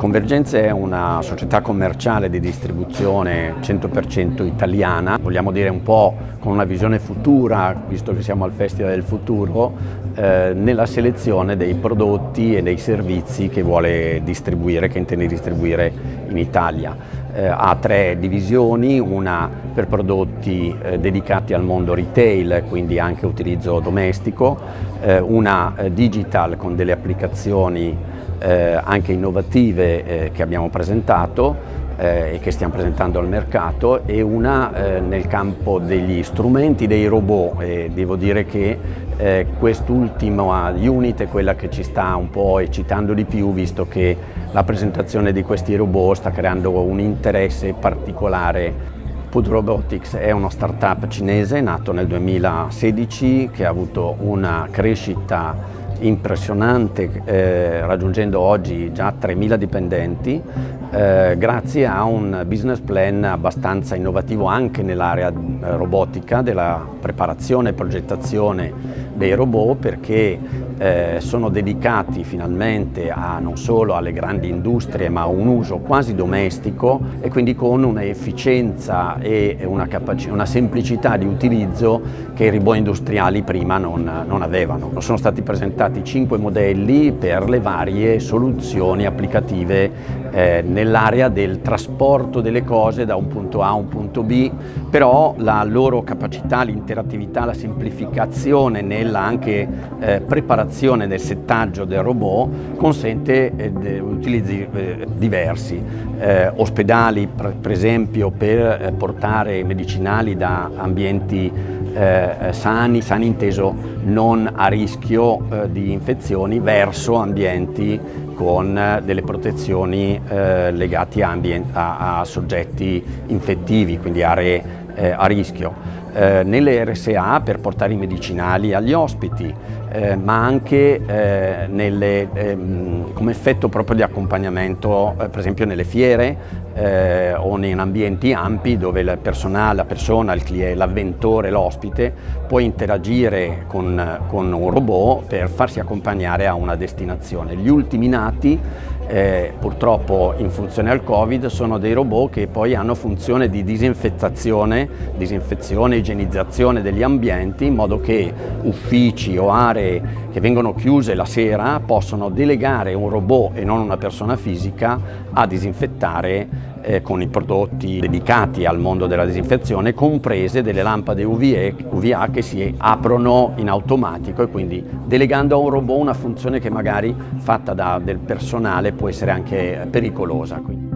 Convergenze è una società commerciale di distribuzione 100% italiana, vogliamo dire un po' con una visione futura, visto che siamo al Festival del Futuro, eh, nella selezione dei prodotti e dei servizi che vuole distribuire, che intende distribuire in Italia. Eh, ha tre divisioni, una per prodotti eh, dedicati al mondo retail, quindi anche utilizzo domestico, eh, una eh, digital con delle applicazioni eh, anche innovative eh, che abbiamo presentato eh, e che stiamo presentando al mercato e una eh, nel campo degli strumenti, dei robot. E devo dire che eh, quest'ultima unit è quella che ci sta un po' eccitando di più visto che la presentazione di questi robot sta creando un interesse particolare. Pud Robotics è uno startup cinese nato nel 2016 che ha avuto una crescita impressionante eh, raggiungendo oggi già 3.000 dipendenti eh, grazie a un business plan abbastanza innovativo anche nell'area eh, robotica della preparazione e progettazione dei robot perché eh, sono dedicati finalmente a, non solo alle grandi industrie ma a un uso quasi domestico e quindi con un'efficienza e una, una, semplicità di utilizzo che i robot industriali prima non, non avevano. Sono stati presentati cinque modelli per le varie soluzioni applicative eh, nell'area del trasporto delle cose da un punto A a un punto B, però la loro capacità, l'interattività, la semplificazione nella anche eh, preparazione del settaggio del robot consente eh, utilizzi eh, diversi. Eh, ospedali per, per, esempio per eh, portare medicinali da ambienti sani, sani inteso non a rischio di infezioni verso ambienti con delle protezioni eh, legate a, a, a, soggetti infettivi, quindi aree eh, a rischio. Eh, nelle RSA per portare i medicinali agli ospiti, eh, ma anche eh, nelle, ehm, come effetto proprio di accompagnamento, eh, per esempio nelle fiere eh, o in ambienti ampi dove il personale, la persona, l'avventore, l'ospite può interagire con, con un robot per farsi accompagnare a una destinazione. Gli ultimi nati eh, purtroppo in funzione al Covid sono dei robot che poi hanno funzione di disinfettazione, disinfezione, igienizzazione degli ambienti in modo che uffici o aree che vengono chiuse la sera possono delegare un robot e non una persona fisica a disinfettare eh, con i prodotti dedicati al mondo della disinfezione, comprese delle lampade UVE, UVA che si aprono in automatico e quindi delegando a un robot una funzione che magari fatta da del personale può essere anche pericolosa. Quindi.